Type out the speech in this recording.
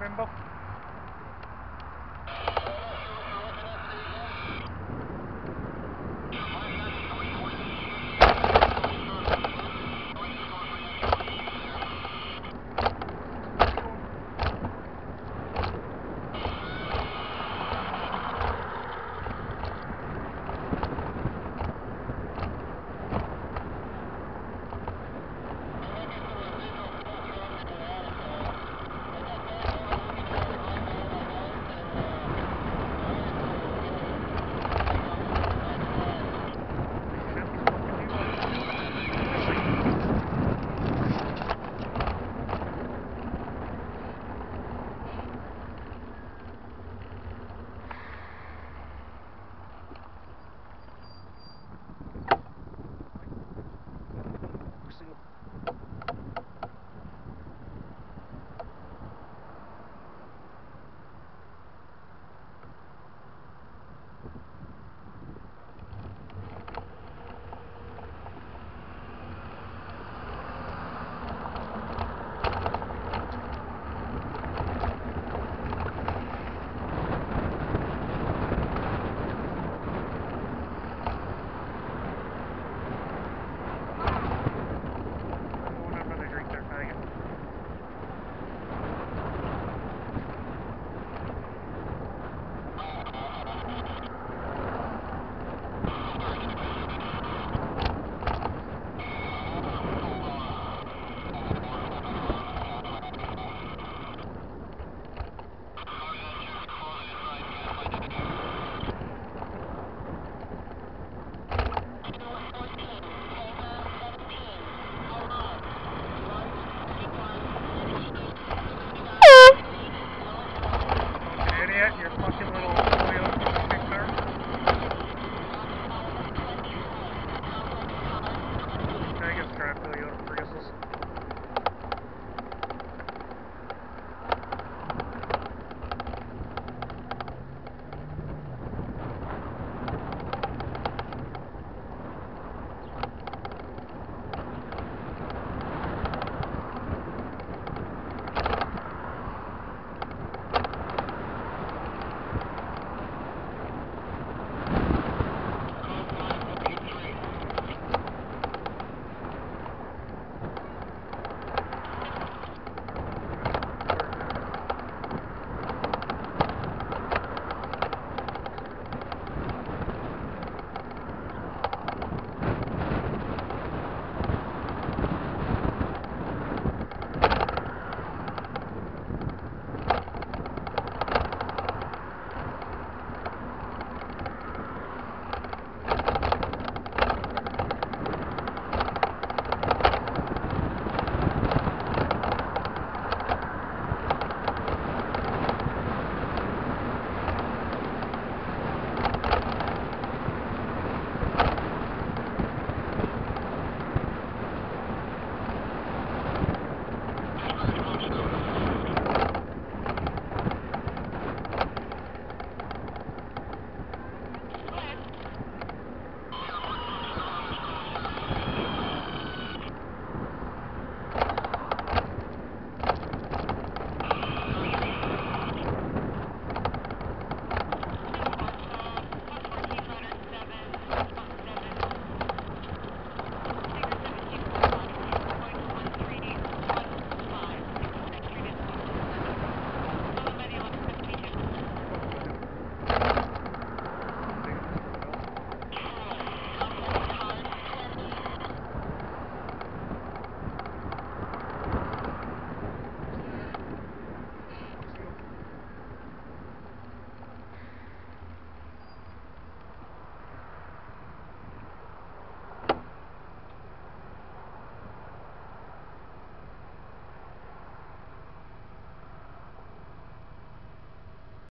remember?